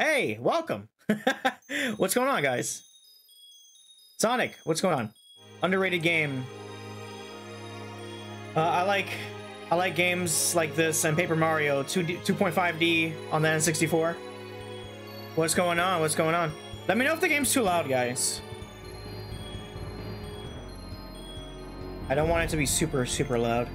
Hey, welcome. what's going on, guys? Sonic, what's going on? Underrated game. Uh, I like I like games like this and Paper Mario 2 2.5D on the N64. What's going on? What's going on? Let me know if the game's too loud, guys. I don't want it to be super, super loud.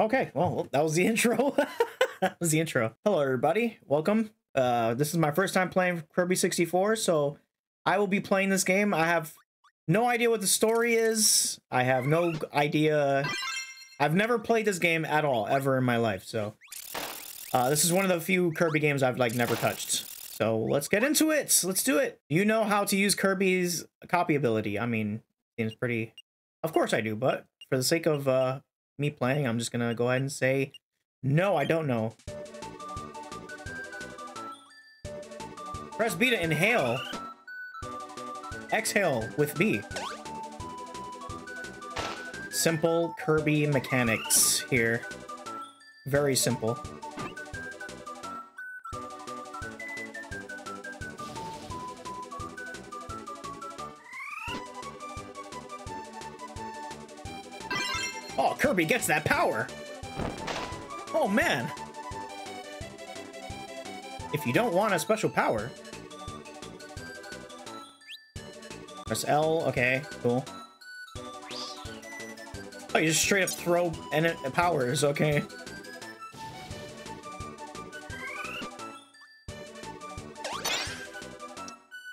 Okay, well, that was the intro. that was the intro. Hello, everybody. Welcome. Uh, this is my first time playing Kirby 64, so I will be playing this game. I have no idea what the story is. I have no idea. I've never played this game at all, ever in my life, so... Uh, this is one of the few Kirby games I've, like, never touched. So let's get into it. Let's do it. You know how to use Kirby's copy ability. I mean, seems pretty... Of course I do, but for the sake of uh, me playing, I'm just gonna go ahead and say, no, I don't know. Press B to inhale. Exhale with B. Simple Kirby mechanics here. Very simple. Kirby gets that power! Oh, man! If you don't want a special power... Press L, okay, cool. Oh, you just straight up throw and powers, okay.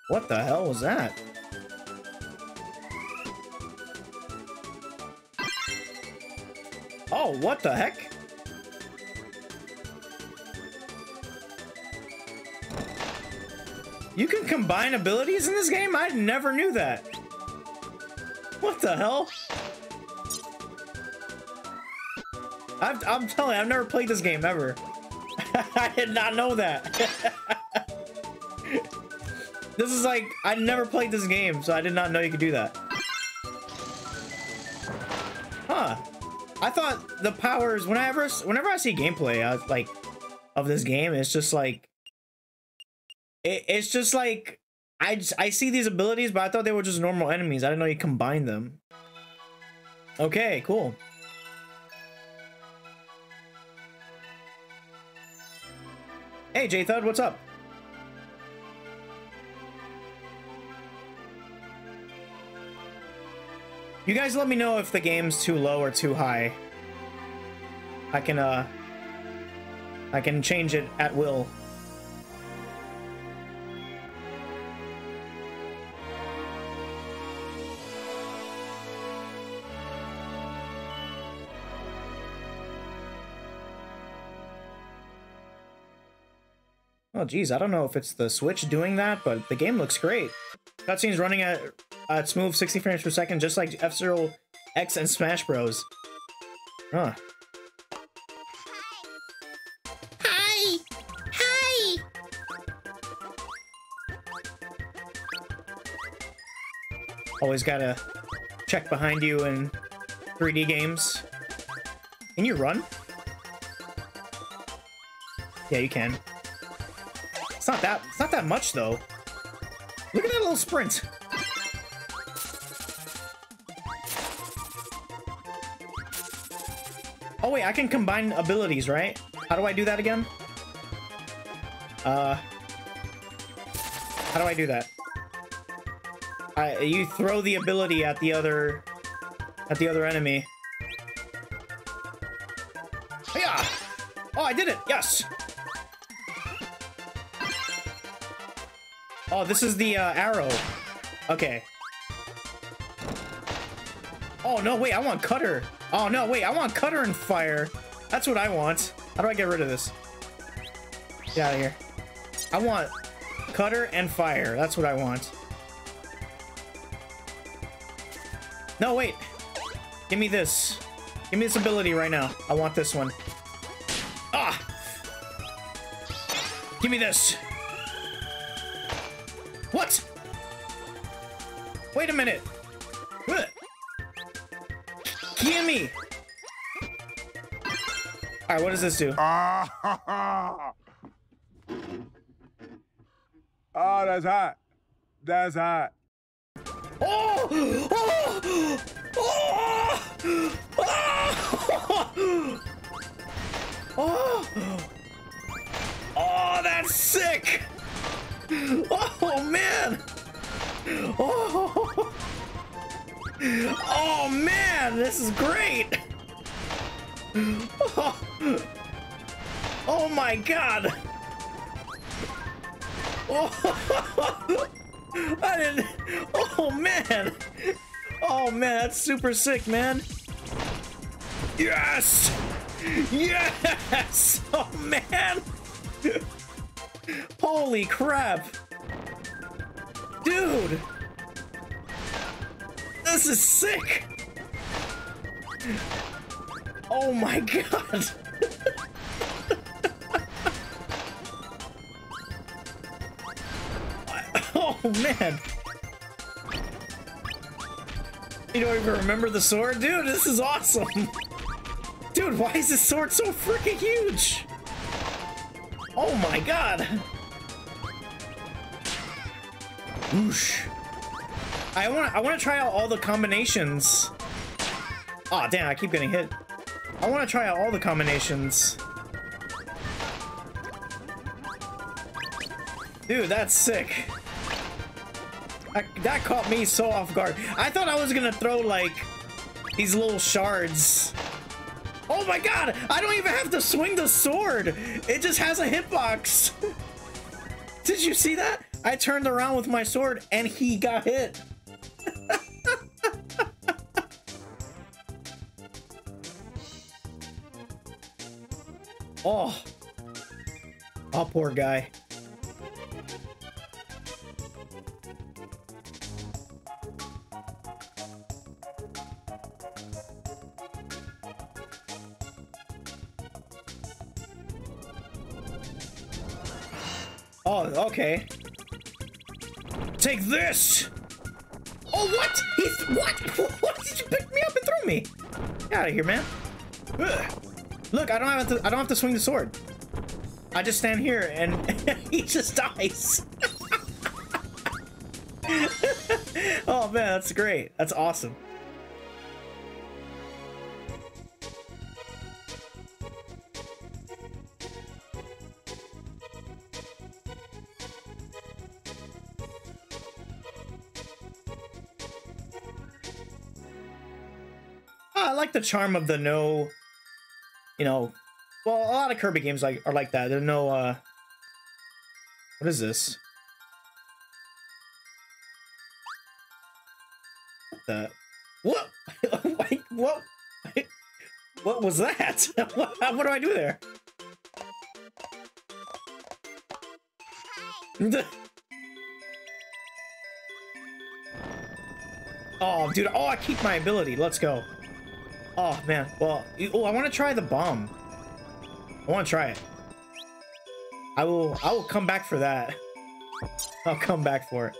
What the hell was that? What the heck? You can combine abilities in this game? I never knew that. What the hell? i am telling you, I've never played this game ever. I did not know that. this is like, I never played this game, so I did not know you could do that. The powers, whenever, whenever I see gameplay, I, like, of this game, it's just like, it, it's just like, I, just, I see these abilities, but I thought they were just normal enemies. I didn't know you combine them. Okay, cool. Hey, J-Thud, what's up? You guys let me know if the game's too low or too high. I can, uh... I can change it at will. Oh, geez, I don't know if it's the Switch doing that, but the game looks great. Cutscenes running at, smooth 60 frames per second, just like F-Zero X and Smash Bros. Huh. Always gotta check behind you in 3D games. Can you run? Yeah, you can. It's not that it's not that much though. Look at that little sprint. Oh wait, I can combine abilities, right? How do I do that again? Uh How do I do that? I you throw the ability at the other at the other enemy. Yeah. Oh, I did it. Yes. Oh, this is the uh, arrow. Okay. Oh, no, wait, I want cutter. Oh, no, wait, I want cutter and fire. That's what I want. How do I get rid of this? Get out of here. I want cutter and fire. That's what I want. No, wait. Give me this. Give me this ability right now. I want this one. Ah! Give me this. What? Wait a minute. What? Give me. All right, what does this do? Ah, oh, that's hot. That's hot. Oh! Oh! Oh! Oh! Oh, that's sick! Oh man! Oh! Oh man, this is great! Oh, oh my god! Oh! I didn't. Oh man. Oh man, that's super sick, man. Yes. Yes. Oh man. Holy crap. Dude. This is sick. Oh my god. Oh man. You don't even remember the sword? Dude, this is awesome. Dude, why is this sword so freaking huge? Oh my god. Whoosh. I want I want to try out all the combinations. Oh, damn, I keep getting hit. I want to try out all the combinations. Dude, that's sick. I, that caught me so off guard. I thought I was gonna throw like these little shards. Oh my god! I don't even have to swing the sword. It just has a hitbox. Did you see that? I turned around with my sword and he got hit. oh. Oh, poor guy. Oh, okay. Take this! Oh, what? He's, what? What did you pick me up and throw me? Get out of here, man. Ugh. Look, I don't have to. I don't have to swing the sword. I just stand here and he just dies. oh man, that's great. That's awesome. Charm of the no, you know, well, a lot of Kirby games like are like that. There's no, uh, what is this? The? What? Like, what? What was that? what, what do I do there? oh, dude. Oh, I keep my ability. Let's go. Oh, man. Well, oh, I want to try the bomb. I want to try it. I will, I will come back for that. I'll come back for it.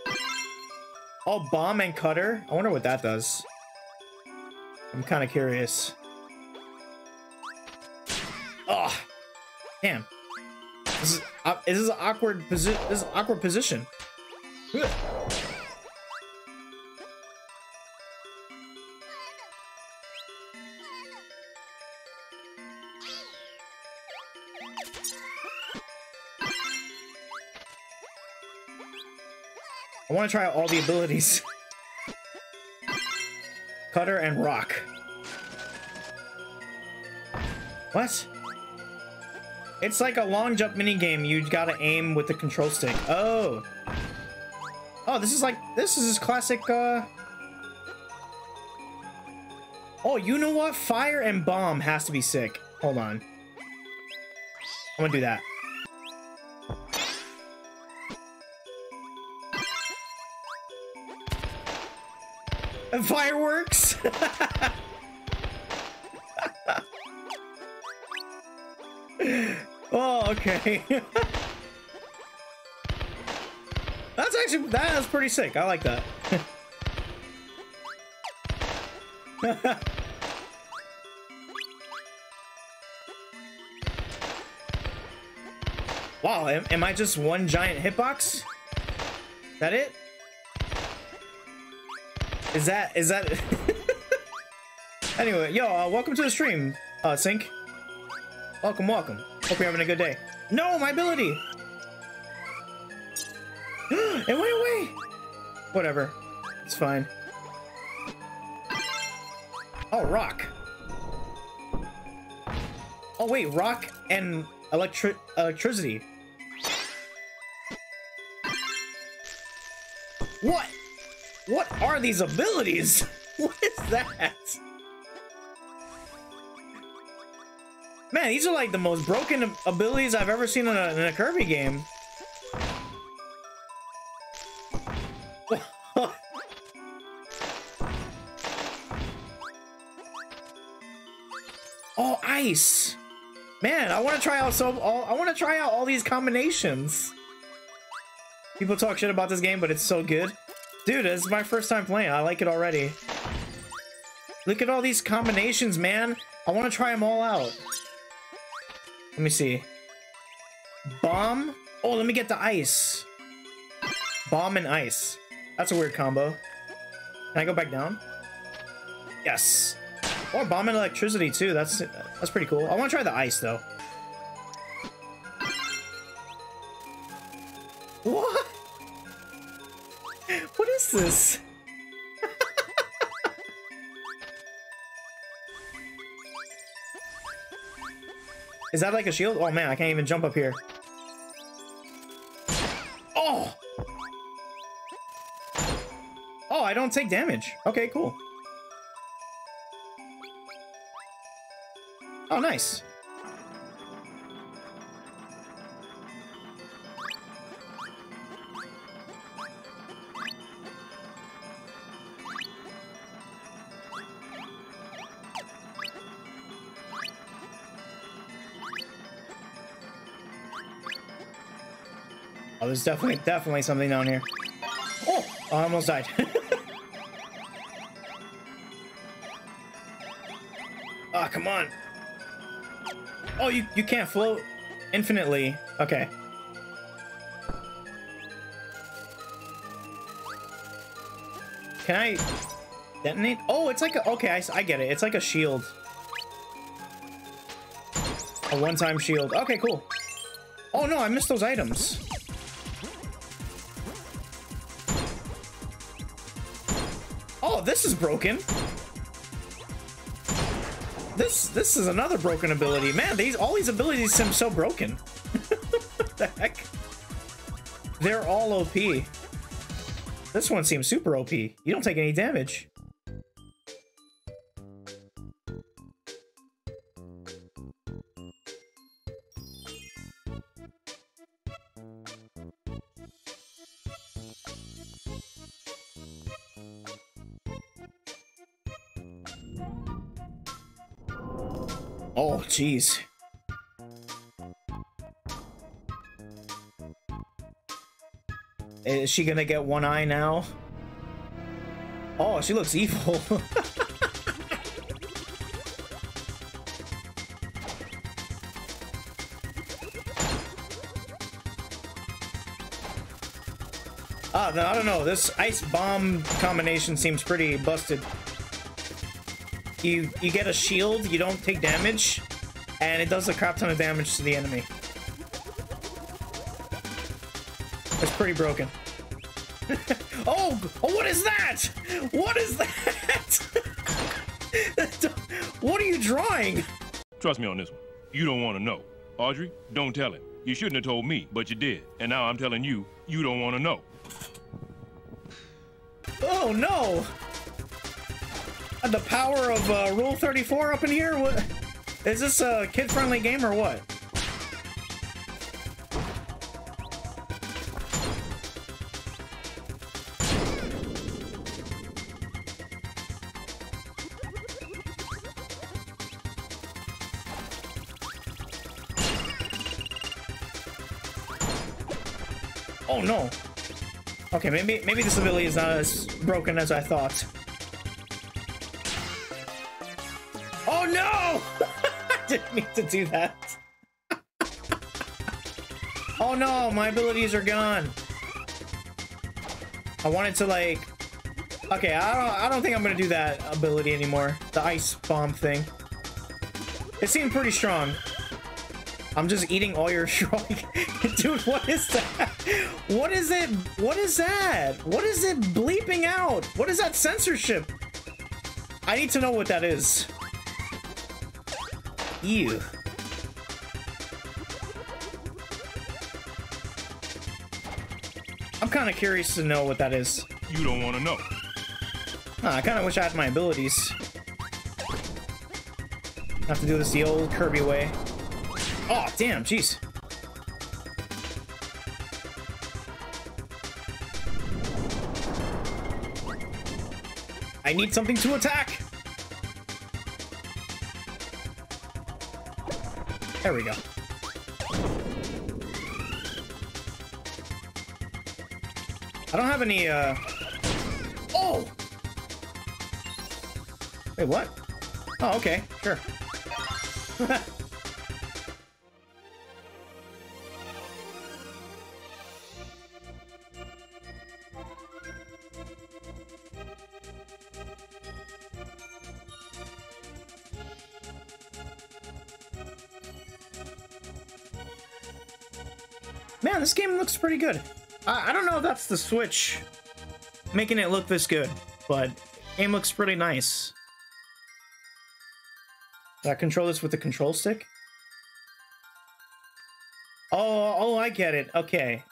Oh, bomb and cutter? I wonder what that does. I'm kind of curious. Oh, damn. This is, uh, this is an awkward position. This is awkward position. I want to try out all the abilities. Cutter and rock. What? It's like a long jump mini game. You gotta aim with the control stick. Oh. Oh, this is like this is classic. uh... Oh, you know what? Fire and bomb has to be sick. Hold on. I'm gonna do that. And fireworks! oh, okay. that's actually, that's pretty sick. I like that. wow, am, am I just one giant hitbox? That it? Is that is that? anyway, yo, uh, welcome to the stream, uh, Sync. Welcome, welcome. Hope you're having a good day. No, my ability. it went away. Whatever, it's fine. Oh, rock. Oh wait, rock and electric electricity. What? What are these abilities? What is that? Man, these are like the most broken abilities I've ever seen in a, in a Kirby game. oh, ice. Man, I want to try out so all, I want to try out all these combinations. People talk shit about this game, but it's so good. Dude, it's my first time playing. I like it already. Look at all these combinations, man. I want to try them all out. Let me see. Bomb. Oh, let me get the ice. Bomb and ice. That's a weird combo. Can I go back down? Yes. Or bomb and electricity too. That's that's pretty cool. I want to try the ice though. What? What is this? is that like a shield? Oh man, I can't even jump up here. Oh! Oh, I don't take damage. Okay, cool. Oh, nice. Oh, there's definitely definitely something down here. Oh, I almost died. Ah, oh, come on. Oh, you, you can't float infinitely. Okay. Can I detonate? Oh, it's like a... Okay, I, I get it. It's like a shield. A one-time shield. Okay, cool. Oh, no, I missed those items. Oh, this is broken. This this is another broken ability. Man, these all these abilities seem so broken. what the heck? They're all OP. This one seems super OP. You don't take any damage. Jeez. Is she gonna get one eye now? Oh, she looks evil. Ah, I don't know. This ice bomb combination seems pretty busted. You you get a shield, you don't take damage, and it does a crap ton of damage to the enemy. It's pretty broken. oh, oh, what is that? What is that? what are you drawing? Trust me on this one. You don't want to know. Audrey, don't tell him. You shouldn't have told me, but you did. And now I'm telling you, you don't want to know. Oh, no. The power of uh, Rule 34 up in here? What? Is this a kid-friendly game or what? Oh no. Okay, maybe maybe this ability is not as broken as I thought. Didn't mean to do that. oh no, my abilities are gone. I wanted to like Okay, I don't I don't think I'm gonna do that ability anymore. The ice bomb thing. It seemed pretty strong. I'm just eating all your shrug. Dude, what is that? What is it? What is that? What is it bleeping out? What is that censorship? I need to know what that is. Ew. I'm kind of curious to know what that is. You don't want to know. Huh, I kind of wish I had my abilities. I Have to do this the old Kirby way. Oh, damn, jeez. I need something to attack! There we go. I don't have any, uh... Oh! Wait, what? Oh, okay, sure. Man, this game looks pretty good. I, I don't know if that's the Switch making it look this good, but game looks pretty nice. Do I control this with the control stick? Oh, oh, I get it. Okay.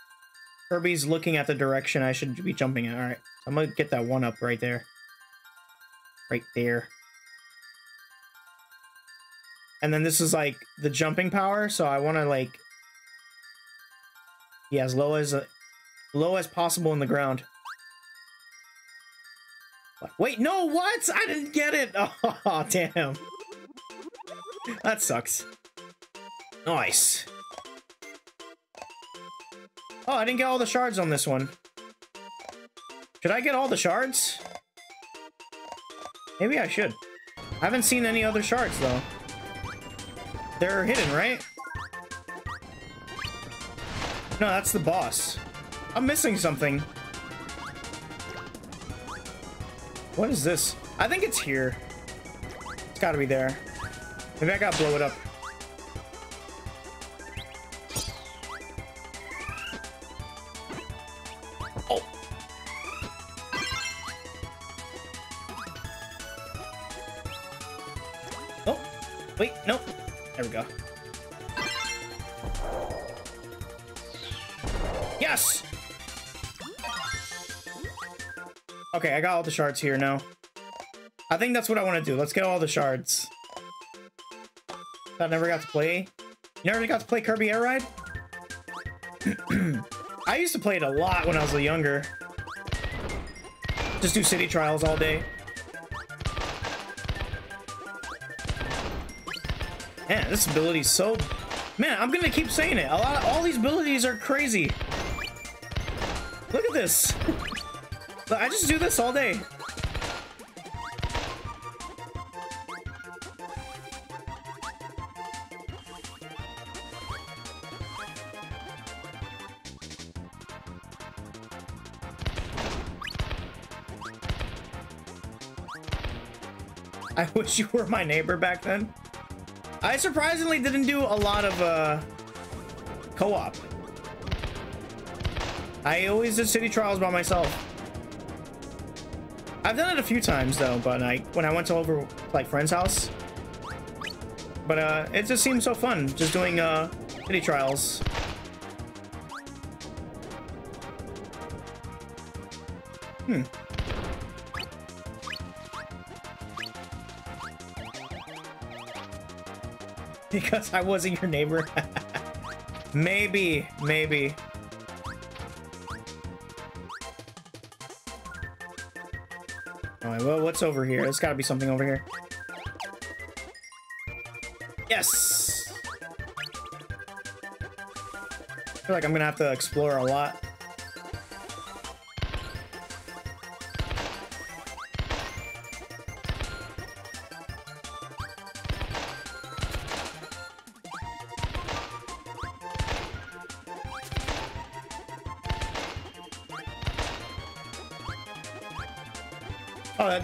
Kirby's looking at the direction I should be jumping in. Alright. I'm gonna get that one up right there. Right there. And then this is like the jumping power, so I want to like yeah, as low as uh, low as possible in the ground. Wait, no, what? I didn't get it. Oh, damn. That sucks. Nice. Oh, I didn't get all the shards on this one. Should I get all the shards? Maybe I should. I haven't seen any other shards, though. They're hidden, right? No, that's the boss. I'm missing something. What is this? I think it's here. It's gotta be there. Maybe I gotta blow it up. Got all the shards here now. I think that's what I want to do. Let's get all the shards. I never got to play. You never got to play Kirby Air Ride? I used to play it a lot when I was younger. Just do city trials all day. Man, this ability's so... Man, I'm gonna keep saying it. A lot all these abilities are crazy. Look at this. I just do this all day. I wish you were my neighbor back then. I surprisingly didn't do a lot of uh, co-op. I always did city trials by myself. I've done it a few times though, but I when I went to over like friend's house. But uh, it just seemed so fun just doing uh, city trials. Hmm. because I wasn't your neighbor. maybe, maybe. Alright, well, what's over here? There's gotta be something over here. Yes! I feel like I'm gonna have to explore a lot.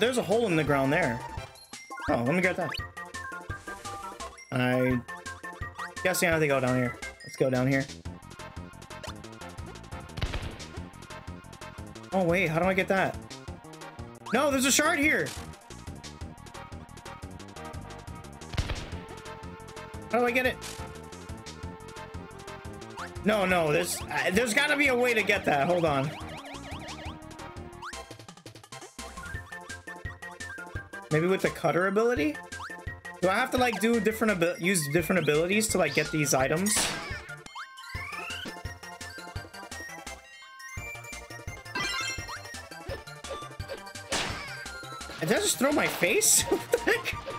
There's a hole in the ground there. Oh, let me grab that. I guessing I have to go down here. Let's go down here. Oh wait, how do I get that? No, there's a shard here. How do I get it? No, no, there's uh, there's got to be a way to get that. Hold on. Maybe with the cutter ability? Do I have to like do different use different abilities to like get these items? Did I just throw my face?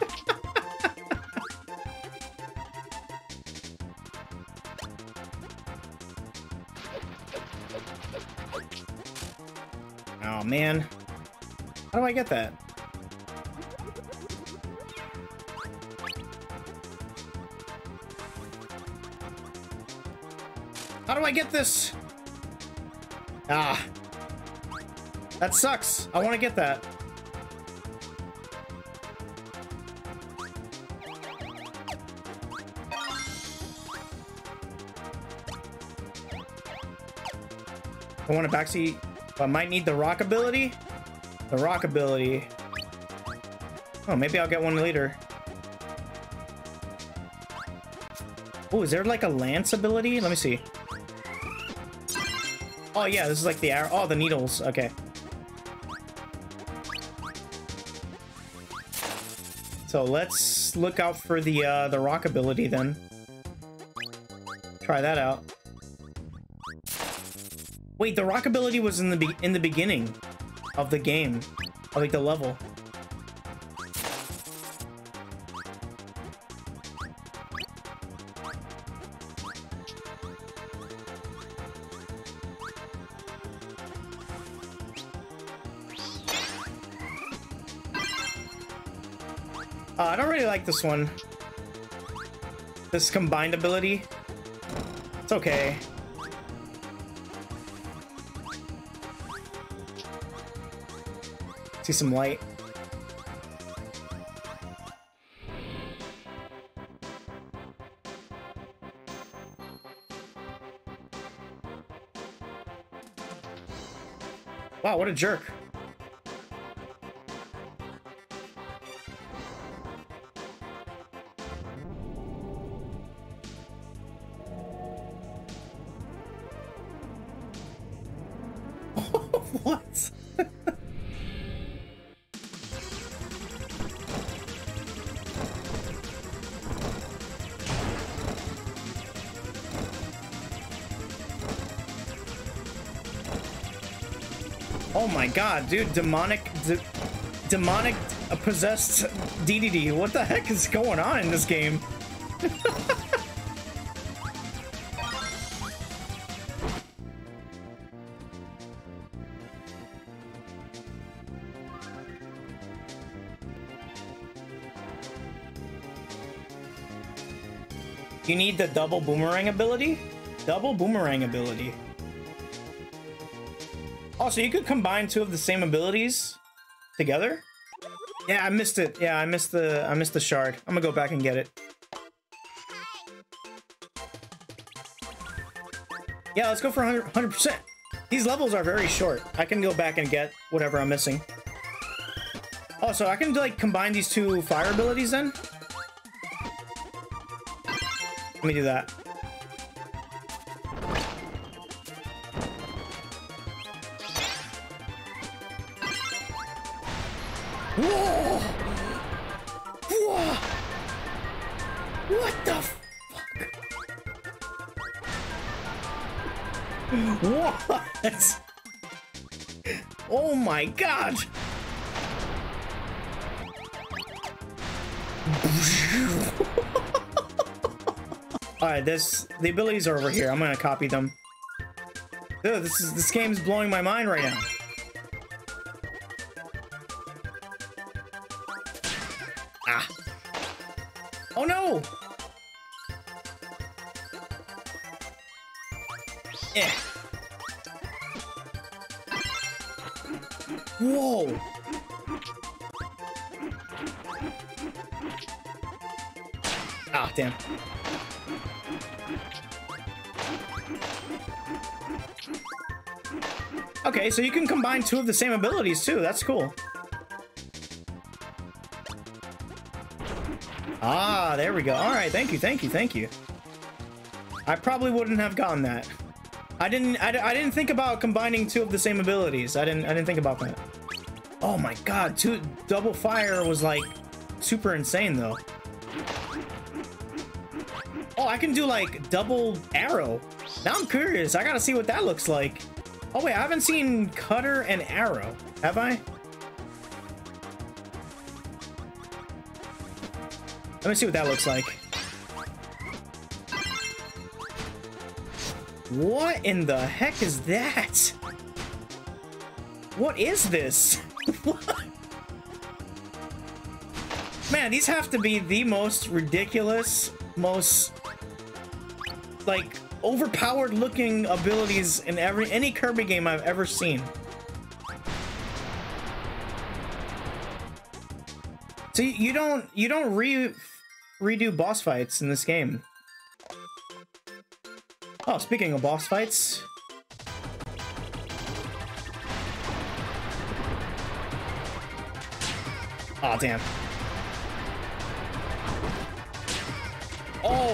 Oh man. How do I get that? How do I get this? Ah. That sucks. I want to get that. I want a backseat. I might need the rock ability. The rock ability. Oh, maybe I'll get one later. Oh, is there like a lance ability? Let me see. Oh yeah, this is like the arrow. Oh, the needles. Okay. So let's look out for the uh, the rock ability then. Try that out. Wait, the rock ability was in the in the beginning of the game, of like the level. Like this one. This combined ability. It's okay. See some light. Wow, what a jerk. what? Oh my god, dude, demonic, de demonic possessed DDD. What the heck is going on in this game? The double boomerang ability? Double boomerang ability. Also, you could combine two of the same abilities together? Yeah, I missed it. Yeah, I missed the I missed the shard. I'm gonna go back and get it. Yeah, let's go for 100 percent. These levels are very short. I can go back and get whatever I'm missing. Also, I can like combine these two fire abilities then? Let me do that. This the abilities are over here. I'm gonna copy them. Dude, this is this blowing my mind right now. Ah. Oh no! Eh. Whoa! Ah, damn. Okay, so you can combine two of the same abilities too. That's cool. Ah, there we go. All right, thank you, thank you, thank you. I probably wouldn't have gotten that. I didn't. I, I didn't think about combining two of the same abilities. I didn't. I didn't think about that. Oh my god, two double fire was like super insane though. Oh, I can do like double arrow. Now I'm curious. I gotta see what that looks like. Oh wait, I haven't seen cutter and arrow. Have I? Let me see what that looks like. What in the heck is that? What is this? Man, these have to be the most ridiculous, most like overpowered looking abilities in every any Kirby game I've ever seen. So you don't you don't re redo boss fights in this game. Oh, speaking of boss fights. Oh, damn.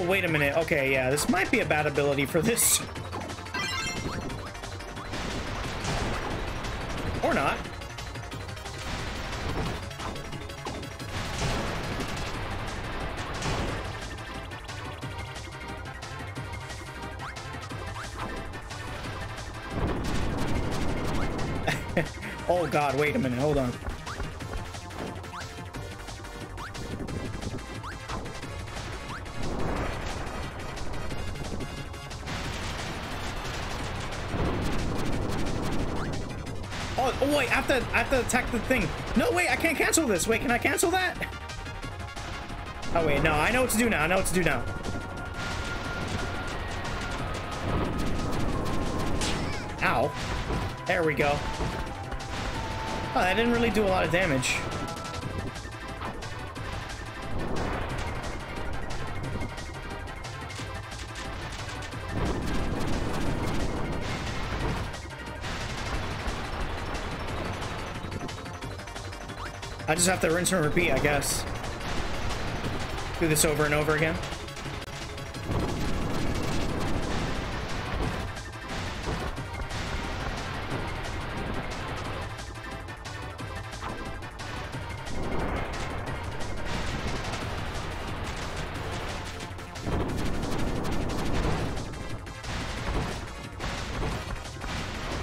Oh, wait a minute. Okay, yeah, this might be a bad ability for this. Or not. oh god, wait a minute, hold on. To I have to attack the thing. No, wait, I can't cancel this. Wait, can I cancel that? Oh wait, no, I know what to do now. I know what to do now. Ow. There we go. Oh, that didn't really do a lot of damage. I just have to rinse and repeat, I guess. Do this over and over again.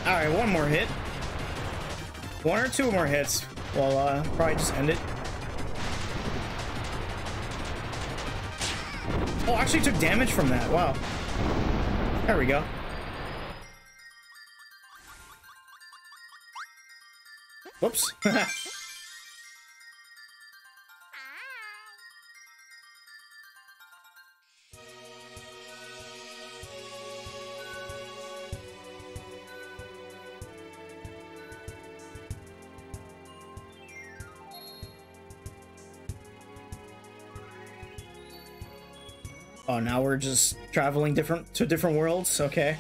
All right, one more hit. One or two more hits. Well, uh, probably just end it. Oh, actually took damage from that. Wow. There we go. Whoops. oh, now we're just traveling different to different worlds. Okay.